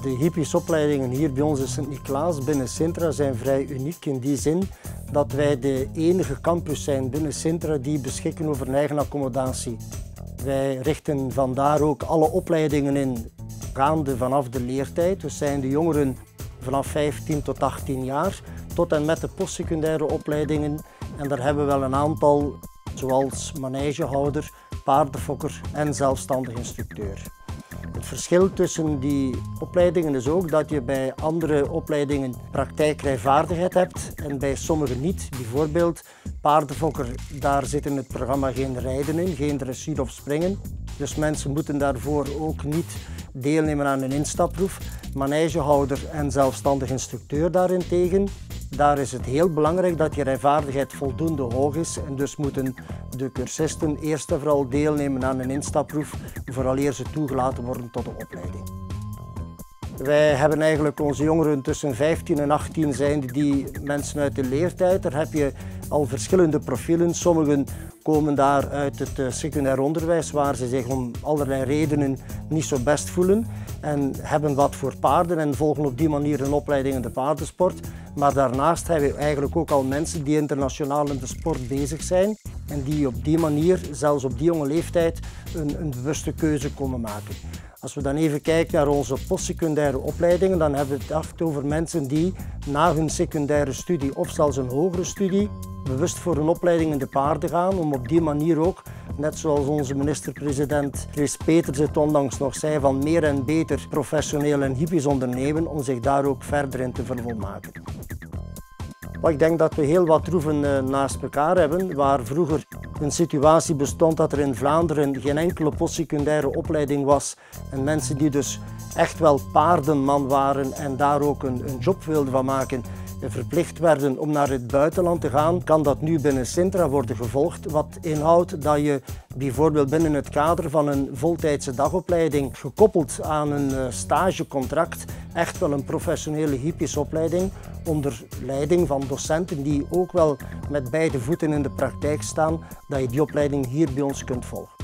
De hippiesopleidingen hier bij ons in Sint-Niklaas binnen Sintra zijn vrij uniek in die zin dat wij de enige campus zijn binnen Sintra die beschikken over een eigen accommodatie. Wij richten vandaar ook alle opleidingen in, gaande vanaf de leertijd. Dus zijn de jongeren vanaf 15 tot 18 jaar, tot en met de postsecundaire opleidingen. En daar hebben we wel een aantal, zoals manegehouder, paardenfokker en zelfstandig instructeur. Het verschil tussen die opleidingen is ook dat je bij andere opleidingen praktijkrijvaardigheid hebt en bij sommige niet. Bijvoorbeeld paardenfokker, daar zit in het programma geen rijden in, geen dressuur of springen. Dus mensen moeten daarvoor ook niet deelnemen aan een instapproef. Manegehouder en zelfstandig instructeur daarentegen daar is het heel belangrijk dat je rijvaardigheid voldoende hoog is en dus moeten de cursisten eerst en vooral deelnemen aan een instapproef vooraleer ze toegelaten worden tot de opleiding. Wij hebben eigenlijk onze jongeren tussen 15 en 18 zijn die mensen uit de leertijd. Daar heb je al verschillende profielen. Sommigen komen daar uit het eh, secundair onderwijs waar ze zich om allerlei redenen niet zo best voelen en hebben wat voor paarden en volgen op die manier een opleiding in de paardensport. Maar daarnaast hebben we eigenlijk ook al mensen die internationaal in de sport bezig zijn en die op die manier, zelfs op die jonge leeftijd, een, een bewuste keuze komen maken. Als we dan even kijken naar onze postsecundaire opleidingen, dan hebben we het echt over mensen die na hun secundaire studie of zelfs een hogere studie bewust voor een opleiding in de paarden gaan, om op die manier ook, net zoals onze minister-president Chris Peters het onlangs nog zei, van meer en beter professioneel en hippies ondernemen, om zich daar ook verder in te vervolmaken. ik denk dat we heel wat troeven eh, naast elkaar hebben, waar vroeger een situatie bestond dat er in Vlaanderen geen enkele postsecundaire opleiding was en mensen die dus echt wel paardenman waren en daar ook een, een job wilden van maken, verplicht werden om naar het buitenland te gaan, kan dat nu binnen Sintra worden gevolgd. Wat inhoudt dat je bijvoorbeeld binnen het kader van een voltijdse dagopleiding, gekoppeld aan een eh, stagecontract, echt wel een professionele hippiesopleiding onder leiding van docenten die ook wel met beide voeten in de praktijk staan, dat je die opleiding hier bij ons kunt volgen.